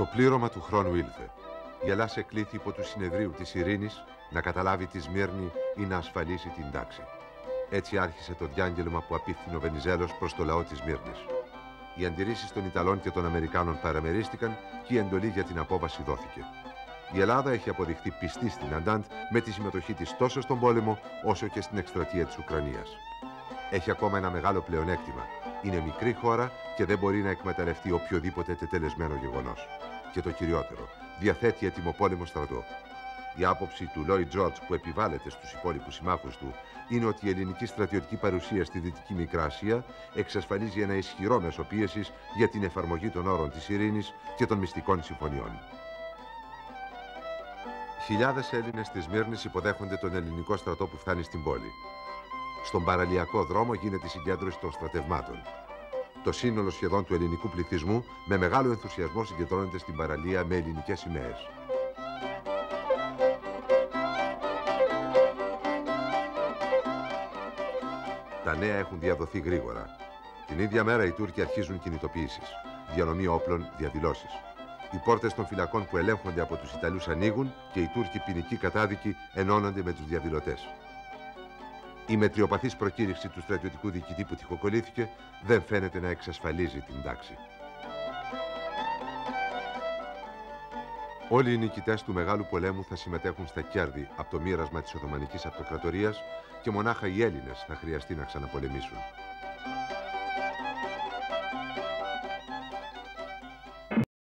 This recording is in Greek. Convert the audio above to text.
Το πλήρωμα του χρόνου ήλθε. Η Ελλάς εκλήθη υπό του συνεδρίου της ειρήνης να καταλάβει τη Σμύρνη ή να ασφαλίσει την τάξη. Έτσι άρχισε το διάγγελμα που απίφθηνε ο Βενιζέλος προς το λαό της Σμύρνης. Οι αντιρρήσεις των Ιταλών και των Αμερικάνων παραμερίστηκαν και η εντολή για την απόβαση δόθηκε. Η Ελλάδα έχει αποδειχθεί πιστή στην Αντάντ με τη συμμετοχή της τόσο στον πόλεμο όσο και στην εκστρατεία της Ουκρανίας. Έχει ακόμα ένα μεγάλο πλεονέκτημα. Είναι μικρή χώρα και δεν μπορεί να εκμεταλλευτεί οποιοδήποτε τετελεσμένο γεγονός. Και το κυριότερο, διαθέτει έτοιμο πόλεμο στρατό. Η άποψη του Λόι Τζόρτζ που επιβάλλεται στους υπόλοιπους συμμάχους του είναι ότι η ελληνική στρατιωτική παρουσία στη Δυτική Μικρά Ασία εξασφαλίζει ένα ισχυρό μέσο πίεσης για την εφαρμογή των όρων της ειρήνης και των μυστικών συμφωνιών. Χιλιάδες Έλληνες της Μύρνης υποδέχονται τον ελληνικό στρατό που φτάνει στην πόλη. Στον παραλιακό δρόμο γίνεται η συγκέντρωση των στρατευμάτων. Το σύνολο σχεδόν του ελληνικού πληθυσμού με μεγάλο ενθουσιασμό συγκεντρώνεται στην παραλία με ελληνικές σημαίες. Τα νέα έχουν διαδοθεί γρήγορα. Την ίδια μέρα οι Τούρκοι αρχίζουν κινητοποιήσεις. Διανομή όπλων, διαδηλώσεις. Οι πόρτες των φυλακών που ελέγχονται από τους Ιταλούς ανοίγουν και οι Τούρκοι ποινικοί κατάδικοι ενώνονται με τους διαδηλωτές. Η μετριοπαθής προκήρυξη του στρατιωτικού διοικητή που τυχοκολλήθηκε δεν φαίνεται να εξασφαλίζει την τάξη. Όλοι οι νικητές του Μεγάλου Πολέμου θα συμμετέχουν στα κέρδη από το μοίρασμα της Οθωμανικής Αυτοκρατορίας και μονάχα οι Έλληνες θα χρειαστεί να ξαναπολεμήσουν.